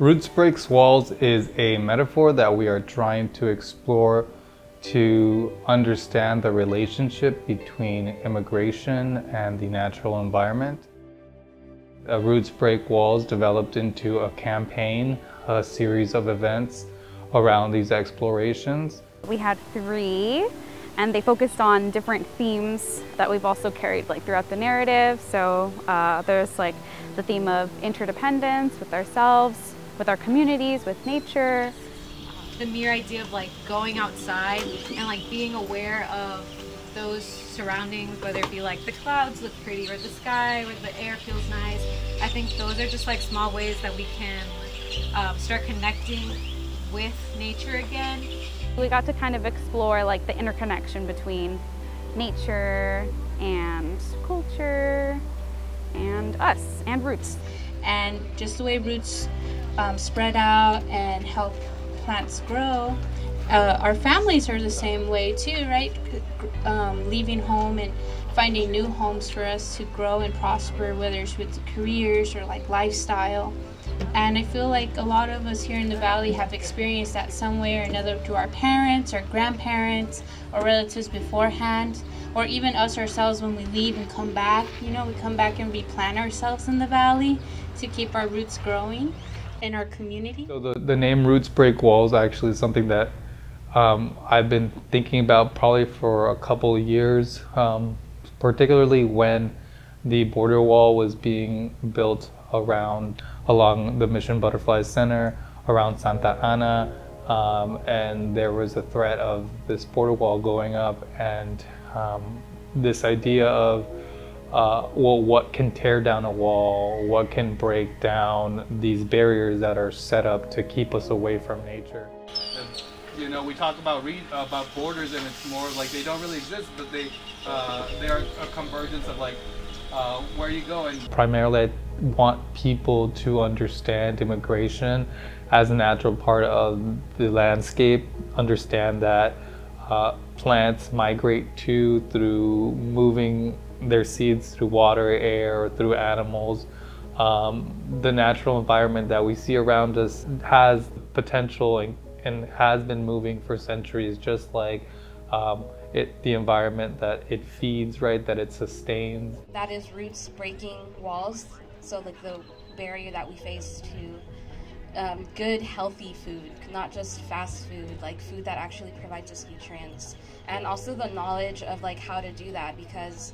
Roots Breaks Walls is a metaphor that we are trying to explore to understand the relationship between immigration and the natural environment. Uh, Roots Break Walls developed into a campaign, a series of events around these explorations. We had three and they focused on different themes that we've also carried like throughout the narrative. So uh, there's like the theme of interdependence with ourselves, with our communities, with nature. The mere idea of like going outside and like being aware of those surroundings, whether it be like the clouds look pretty or the sky or the air feels nice. I think those are just like small ways that we can um, start connecting with nature again. We got to kind of explore like the interconnection between nature and culture and us and roots. And just the way roots um, spread out and help plants grow. Uh, our families are the same way too, right? Um, leaving home and finding new homes for us to grow and prosper, whether it's with careers or like lifestyle. And I feel like a lot of us here in the Valley have experienced that some way or another through our parents or grandparents or relatives beforehand, or even us ourselves when we leave and come back. You know, we come back and replant ourselves in the Valley to keep our roots growing in our community. So the, the name Roots Break Walls actually is something that um, I've been thinking about probably for a couple of years, um, particularly when the border wall was being built around along the Mission Butterfly Center, around Santa Ana, um, and there was a threat of this border wall going up and um, this idea of uh, well, what can tear down a wall? What can break down these barriers that are set up to keep us away from nature? You know, we talk about re- about borders, and it's more like they don't really exist, but they uh, they are a convergence of like uh, where you go. And primarily, I want people to understand immigration as a natural part of the landscape. Understand that uh, plants migrate to through moving their seeds through water, air, or through animals. Um, the natural environment that we see around us has potential and, and has been moving for centuries, just like um, it, the environment that it feeds, right, that it sustains. That is roots breaking walls. So, like the barrier that we face to um, good, healthy food, not just fast food, like food that actually provides us nutrients, and also the knowledge of like how to do that because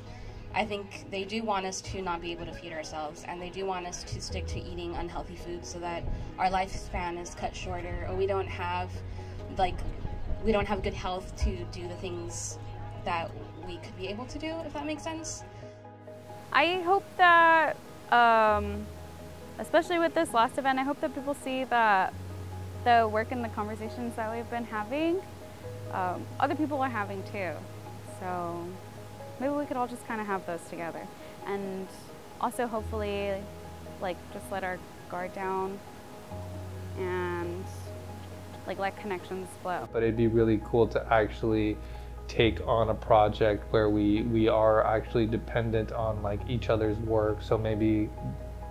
I think they do want us to not be able to feed ourselves, and they do want us to stick to eating unhealthy food so that our lifespan is cut shorter, or we don't have like we don't have good health to do the things that we could be able to do, if that makes sense. I hope that, um, especially with this last event, I hope that people see that the work and the conversations that we've been having, um, other people are having too. So maybe we could all just kind of have those together. And also hopefully like just let our guard down and like let connections flow. But it'd be really cool to actually take on a project where we we are actually dependent on like each other's work. So maybe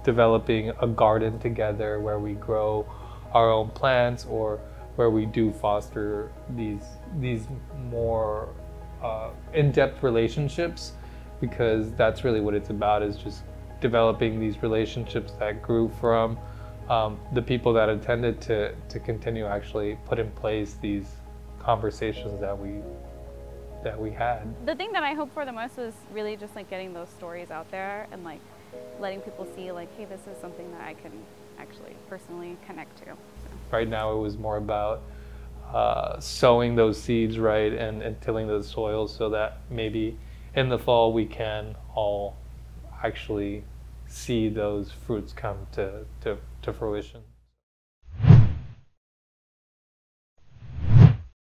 developing a garden together where we grow our own plants or where we do foster these these more uh, in-depth relationships because that's really what it's about is just developing these relationships that grew from um, the people that attended to, to continue actually put in place these conversations that we that we had. The thing that I hope for the most was really just like getting those stories out there and like letting people see like, hey, this is something that I can actually personally connect to. So. Right now it was more about uh, sowing those seeds right and, and tilling the soil so that maybe in the fall we can all actually see those fruits come to, to, to fruition.